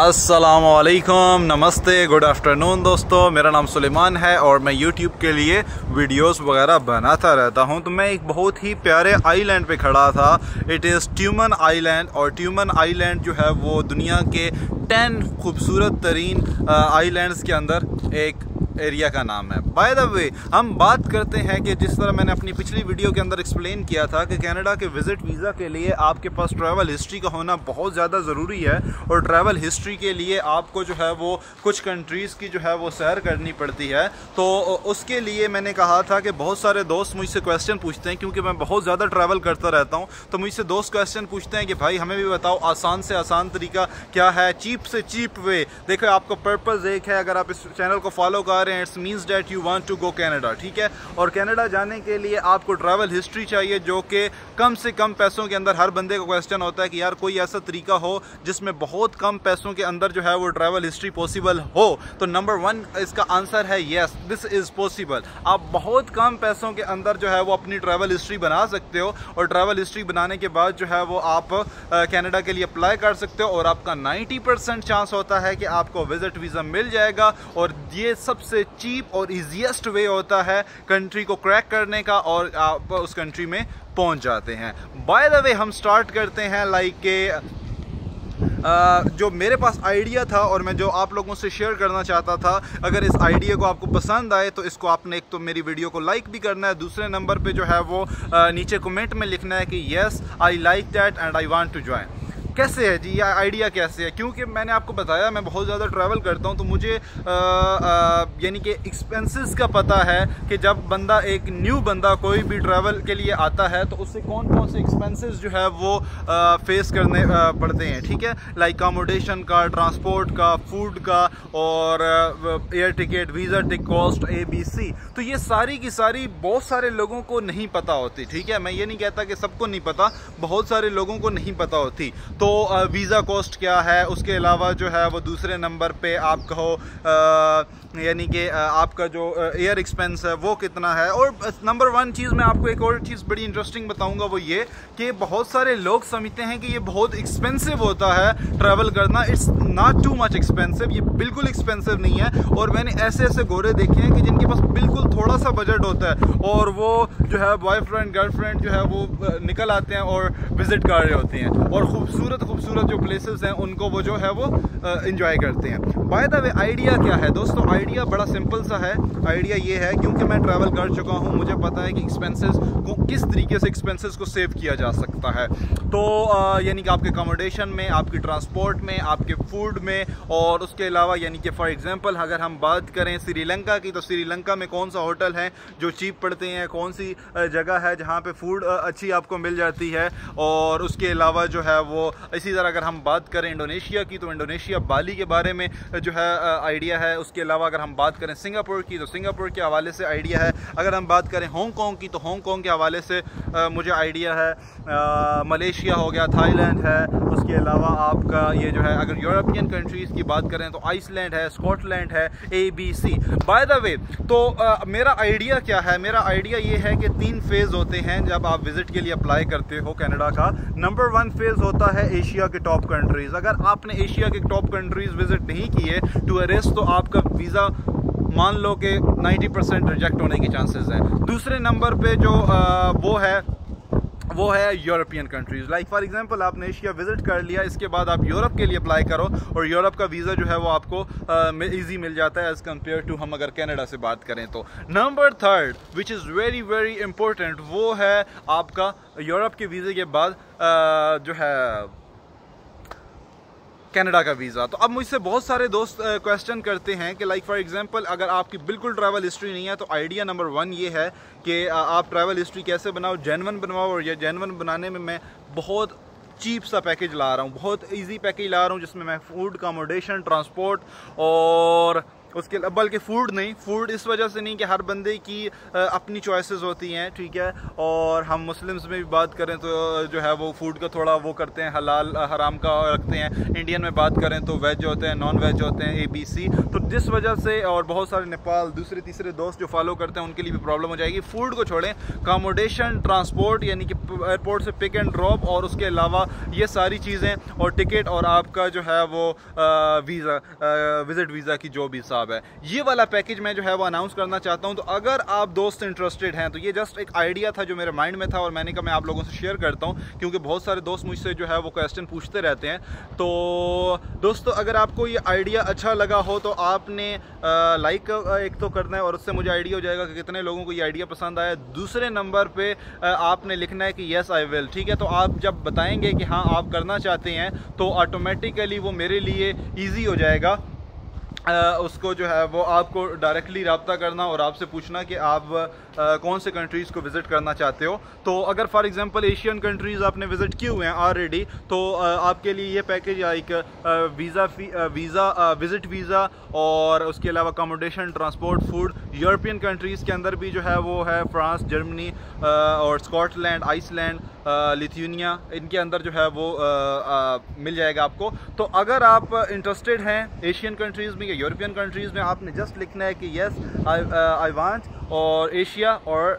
असलकम नमस्ते good afternoon दोस्तों. मेरा नाम सुलेमान है और मैं यूट्यूब के लिए वीडियोस वगैरह बनाता रहता हूँ। तो मैं एक बहुत ही प्यारे आइलैंड पे खड़ा था। इट इज़ ट्यूमन आइलैंड और ट्यूमन आइलैंड जो है वो दुनिया के टेन खूबसूरत तरीन आइलैंड्स के अंदर एक एरिया का नाम है। बाय द वे हम बात करते हैं कि जिस तरह मैंने अपनी पिछली वीडियो के अंदर एक्सप्लेन किया था कि कनाडा के विज़िट वीज़ा के लिए आपके पास ट्रैवल हिस्ट्री का होना बहुत ज़्यादा ज़रूरी है और ट्रैवल हिस्ट्री के लिए आपको जो है वो कुछ कंट्रीज़ की जो है वो सैर करनी पड़ती है। तो उसके लिए मैंने कहा था कि बहुत सारे दोस्त मुझसे क्वेश्चन पूछते हैं क्योंकि मैं बहुत ज़्यादा ट्रैवल करता रहता हूँ। तो मुझसे दोस्त क्वेश्चन पूछते हैं कि भाई, हमें भी बताओ आसान से आसान तरीका क्या है? चीप से चीप वे देखो, आपका पर्पज़ एक है, अगर आप इस चैनल को फॉलो कर रहे हैं it's means that you want to go Canada ठीक है? और कनाडा जाने के लिए आपको ट्रैवल हिस्ट्री चाहिए, जो कि कम से कम पैसों के अंदर हर बंदे का क्वेश्चन होता है कि यार कोई ऐसा तरीका हो जिसमें बहुत कम पैसों के अंदर जो है वो ट्रैवल हिस्ट्री पॉसिबल हो। तो नंबर वन इसका आंसर है येस दिस इज़ पॉसिबल आप बहुत कम पैसों के अंदर जो है वो अपनी ट्रैवल हिस्ट्री बना सकते हो और ट्रैवल हिस्ट्री बनाने के बाद जो है वो आप कनाडा के लिए अप्लाई कर सकते हो और आपका 90 परसेंट चांस होता है कि आपको विज़िट वीज़ा मिल जाएगा और ये सबसे चीप और ईजिएस्ट वे होता है कंट्री को क्रैक करने का और आप उस कंट्री में पहुँच जाते हैं। बाय द वे हम स्टार्ट करते हैं लाइक के जो मेरे पास आइडिया था और मैं जो आप लोगों से शेयर करना चाहता था, अगर इस आइडिया को आपको पसंद आए तो इसको आपने एक तो मेरी वीडियो को लाइक भी करना है, दूसरे नंबर पे जो है वो नीचे कमेंट में लिखना है कि yes I like that and I want to join कैसे है जी? ये आइडिया कैसे है? क्योंकि मैंने आपको बताया मैं बहुत ज़्यादा ट्रैवल करता हूँ तो मुझे यानी कि एक्सपेंसेस का पता है कि जब बंदा एक न्यू बंदा कोई भी ट्रैवल के लिए आता है तो उससे कौन कौन से एक्सपेंसेस जो है वो आ, फेस करने आ, पड़ते हैं ठीक है? लाइक अकोमोडेशन का ट्रांसपोर्ट का फ़ूड का और air ticket visa tick cost A B C तो ये सारी की सारी बहुत सारे लोगों को नहीं पता होती ठीक है? मैं ये नहीं कहता कि सबको नहीं पता बहुत सारे लोगों को नहीं पता होती। तो वीज़ा कॉस्ट क्या है? उसके अलावा जो है वो दूसरे नंबर पे आप कहो यानी कि आपका जो एयर एक्सपेंस है, वो कितना है? और नंबर वन चीज़ मैं आपको एक और चीज़ बड़ी इंटरेस्टिंग बताऊँगा, वो ये कि बहुत सारे लोग समझते हैं कि ये बहुत एक्सपेंसिव होता है ट्रैवल करना। It's not too much expensive ये बिल्कुल एक्सपेंसिव नहीं है। और मैंने ऐसे ऐसे गोरे देखे हैं कि जिनके पास बिल्कुल थोड़ा सा बजट होता है और वो जो है बॉयफ्रेंड गर्लफ्रेंड जो है वो निकल आते हैं और विज़िट कर रहे होते हैं। और खूबसूरत खूबसूरत जो प्लेसेस हैं, उनको वो जो है वो इंजॉय करते हैं। बाय द वे आइडिया क्या है? दोस्तों आइडिया बड़ा सिंपल सा है, आइडिया ये है, क्योंकि मैं ट्रैवल कर चुका हूँ, मुझे पता है कि एक्सपेंसेस को किस तरीके से एक्सपेंसेस को सेव किया जा सकता है। तो यानी कि आपके अकोमोडेशन में, आपकी ट्रांसपोर्ट में, आपके फ़ूड में, और उसके अलावा यानी कि फॉर एग्जांपल अगर हम बात करें श्रीलंका की तो श्रीलंका में कौन सा होटल है जो चीप पड़ते हैं, कौन सी जगह है जहाँ पे फ़ूड अच्छी आपको मिल जाती है, और उसके अलावा जो है वो, इसी तरह अगर हम बात करें इंडोनेशिया की तो इंडोनेशिया बाली के बारे में जो है आइडिया है, उसके अलावा अगर हम बात करें सिंगापुर की तो सिंगापुर के हवाले से आइडिया है। अगर हम बात करें हांगकॉन्ग की तो हांगकॉन्ग के हवाले से आ, मुझे आइडिया है मलेशिया हो गया थाईलैंड है। उसके अलावा आपका ये जो है अगर यूरोपियन कंट्रीज़ की बात करें तो आइसलैंड है स्कॉटलैंड है A B C. By the way तो आ, मेरा आइडिया क्या है? मेरा आइडिया ये है कि तीन फ़ेज़ होते हैं जब आप विज़िट के लिए अप्लाई करते हो कनाडा का। नंबर वन फ़ेज़ होता है एशिया के टॉप कंट्रीज़ अगर आपने एशिया के टॉप कंट्रीज़ विज़िट नहीं किए टूरिस्ट तो आपका वीज़ा मान लो कि 90 परसेंट रिजेक्ट होने के चांसेस हैं। दूसरे नंबर पे जो आ, वो है वो है European countries like for example आपने एशिया विज़िट कर लिया इसके बाद आप यूरोप के लिए अप्लाई करो और यूरोप का वीज़ा जो है वो आपको इजी मिल जाता है एज़ कंपेयर टू हम अगर कनाडा से बात करें तो। Number third which is very very important वो है आपका यूरोप के वीज़े के बाद आ, जो है कनाडा का वीज़ा। तो अब मुझसे बहुत सारे दोस्त क्वेश्चन करते हैं कि लाइक फॉर एग्जांपल अगर आपकी बिल्कुल ट्रैवल हिस्ट्री नहीं है तो आइडिया नंबर वन ये है कि आप ट्रैवल हिस्ट्री कैसे बनाओ जैन बनवाओ और ये जैन बनाने में मैं बहुत चीप सा पैकेज ला रहा हूँ। बहुत ईजी पैकेज ला रहा हूँ जिसमें मैं फ़ूड अकोमोडेशन ट्रांसपोर्ट और उसके बल्कि फ़ूड नहीं फ़ूड इस वजह से नहीं कि हर बंदे की अपनी चॉइसेस होती हैं, ठीक है? और हम मुस्लिम्स में भी बात करें तो जो है वो फ़ूड का थोड़ा वो करते हैं, हलाल हराम का रखते हैं। इंडियन में बात करें तो वेज होते हैं नॉन वेज होते हैं ए बी सी तो जिस वजह से, और बहुत सारे नेपाल, दूसरे, तीसरे दोस्त जो फॉलो करते हैं, उनके लिए भी प्रॉब्लम हो जाएगी। फ़ूड को छोड़ें कामोडेशन ट्रांसपोर्ट यानी कि एयरपोर्ट से पिक एंड ड्रॉप और उसके अलावा ये सारी चीज़ें, और टिकट और आपका जो है वो वीज़ा विज़िट वीज़ा की जो भी हिसाब है। ये वाला पैकेज मैं जो है वो अनाउंस करना चाहता हूँ। तो अगर आप दोस्त इंटरेस्टेड हैं तो ये जस्ट एक आइडिया था जो मेरे माइंड में था और मैंने कहा मैं आप लोगों से शेयर करता हूँ, क्योंकि बहुत सारे दोस्त मुझसे जो है वो क्वेश्चन पूछते रहते हैं। तो दोस्तों, अगर आपको ये आइडिया अच्छा लगा हो तो आपने लाइक एक तो करना है और उससे मुझे आइडिया हो जाएगा कि कितने लोगों को ये आइडिया पसंद आया। दूसरे नंबर पे आपने लिखना है कि येस आई विल ठीक है? तो आप जब बताएँगे कि हाँ आप करना चाहते हैं तो ऑटोमेटिकली वो मेरे लिए ईजी हो जाएगा। उसको जो है वो आपको डायरेक्टली रबता करना और आपसे पूछना कि आप कौन से कंट्रीज़ को विज़िट करना चाहते हो? तो अगर फॉर एग्जांपल एशियन कंट्रीज़ आपने विज़िट किए हुए हैं ऑलरेडी तो आपके लिए ये पैकेज एक वीज़ा वीज़ा विज़िट वीज़ा और उसके अलावा accommodation transport food European countries के अंदर भी जो है वो है फ्रांस जर्मनी और स्कॉटलैंड आइसलैंड लिथुनिया इनके अंदर जो है वो आ, मिल जाएगा आपको। तो अगर आप इंटरेस्टेड हैं एशियन कंट्रीज़ में या यूरोपियन कंट्रीज़ में आपने जस्ट लिखना है कि येस आई वांट और एशिया और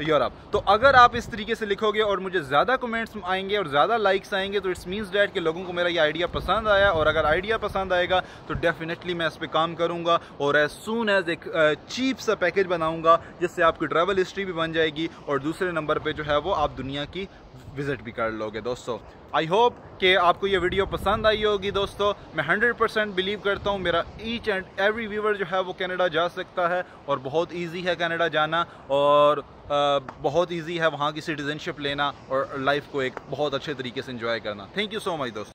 यूरोप। तो अगर आप इस तरीके से लिखोगे और मुझे ज़्यादा कमेंट्स आएँगे और ज़्यादा लाइक्स आएँगे तो इट्स मीन्स डैट कि लोगों को मेरा ये आइडिया पसंद आया और अगर आइडिया पसंद आएगा तो डेफिनेटली मैं इस पर काम करूँगा और एज सुन एज एक चीप सा पैकेज बनाऊँगा, जिससे आपकी ट्रैवल हिस्ट्री भी बन जाएगी और दूसरे नंबर पर जो है वो आप दुनिया की विज़िट भी कर लोगे। दोस्तों आई होप कि आपको ये वीडियो पसंद आई होगी। दोस्तों, मैं 100 परसेंट बिलीव करता हूँ मेरा ईच एंड एवरी व्यूवर जो है वो कनाडा जा सकता है और बहुत इजी है कनाडा जाना और बहुत इजी है वहाँ की सिटीज़नशिप लेना और लाइफ को एक बहुत अच्छे तरीके से इंजॉय करना। थैंक यू सो मच दोस्तों।